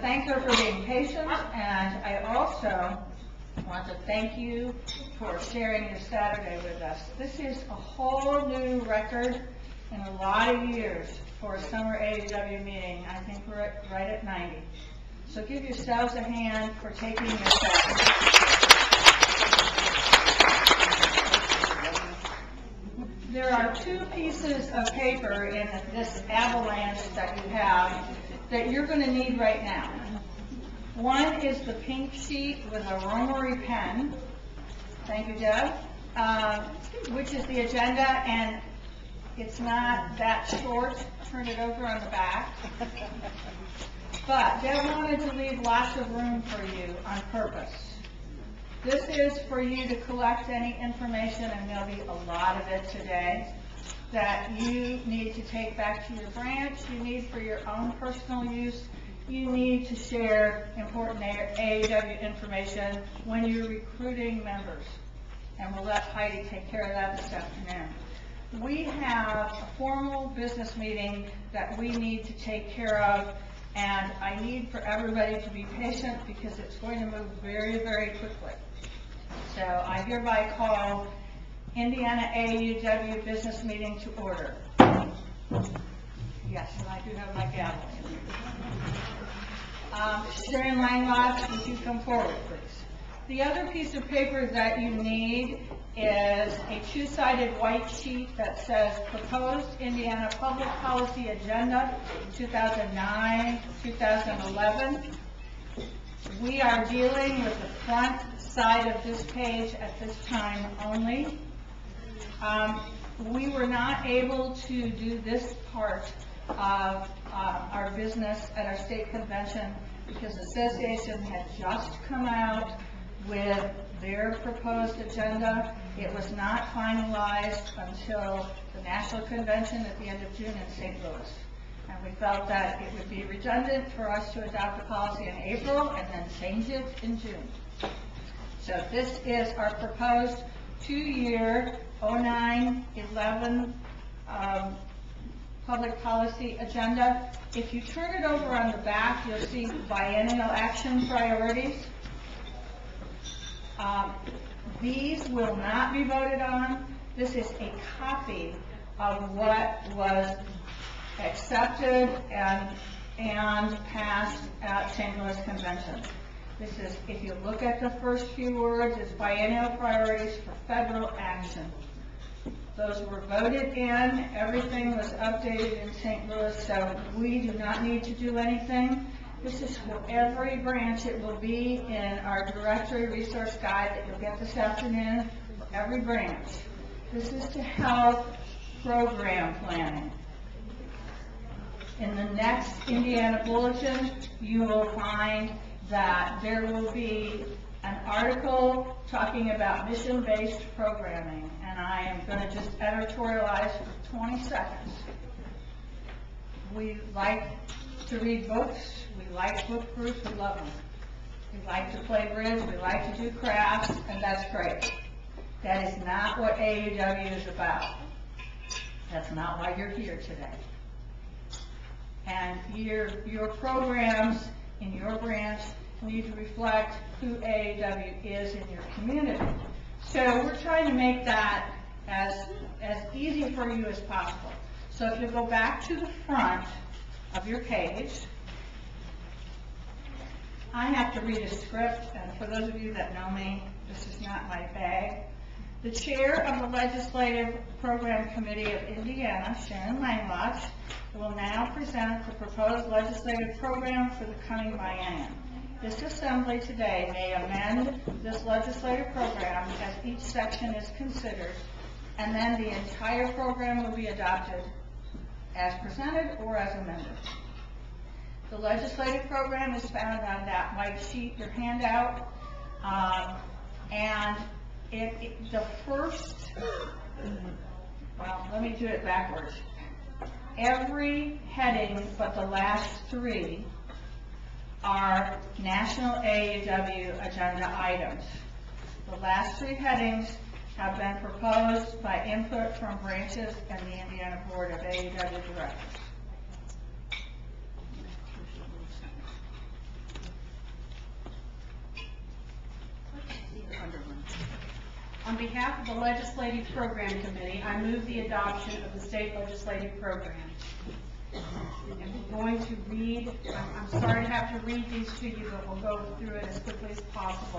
thank her for being patient, and I also want to thank you for sharing this Saturday with us. This is a whole new record in a lot of years for a summer AAUW meeting. I think we're at- right at 90. So give yourselves a hand for taking this. There are two pieces of paper in this avalanche that you have that you're going to need right now. One is the pink sheet with a rotary pen. Thank you, Deb. Uh, Which is the agenda, and it's not that short. Turn it over on the back. But Deb wanted to leave lots of room for you on purpose. This is for you to collect any information, and there'll be a lot of it today, that you need to take back to your branch, you need for your own personal use, you need to share important A- AAUW information when you're recruiting members. And we'll let Heidi take care of that this afternoon. We have a formal business meeting that we need to take care of, and I need for everybody to be patient because it's going to move very, very quickly. So I hereby call Indiana AAUW business meeting to order. Yes, and I do have my gavel. Um, Sharon Langlotz, would you come forward, please? The other piece of paper that you need is a two-sided white sheet that says Proposed Indiana Public Policy Agenda 2009-2011. We are dealing with the front side of this page at this time only. Um, We were not able to do this part of uh, our business at our state convention because the association had just come out with their proposed agenda. It was not finalized until the national convention at the end of June in St. Louis. And we felt that it would be redundant for us to adopt a policy in April and then change it in June. So this is our proposed two-year 09-11 um, public policy agenda. If you turn it over on the back, you'll see biennial action priorities. Um, These will not be voted on. This is a copy of what was accepted and, and passed at St. Louis Convention. This is, if you look at the first few words, it's biennial priorities for federal action. Those were voted in, everything was updated in St. Louis, so we do not need to do anything. This is for every branch, it will be in our directory resource guide that you'll get this afternoon for every branch. This is to help program planning. In the next Indiana Bulletin, you will find that there will be an article talking about mission-based programming, and I am going to just editorialize for 20 seconds. We like to read books, we like book groups, we love them. We like to play bridge, we like to do crafts, and that's great. That is not what AAUW is about. That's not why you're here today. And your, your programs in your branch need to reflect who AAUW is in your community. So we're trying to make that as, as easy for you as possible. So if you go back to the front of your page, I have to read a script, and for those of you that know me, this is not my bag. The chair of the Legislative Program Committee of Indiana, Sharon Langlotz, will now present the proposed legislative program for the coming biennium. This assembly today may amend this legislative program as each section is considered, and then the entire program will be adopted as presented or as amended. The legislative program is found on that white sheet, your handout. Um, And it, it- the first, well, let me do it backwards. Every heading but the last three are national AAUW agenda items. The last three headings have been proposed by input from branches and the Indiana Board of AAUW Directors. On behalf of the Legislative Program Committee, I move the adoption of the State Legislative Program. We're going to read, I'm I'm sorry to have to read these to you, but we'll go through it as quickly as possible.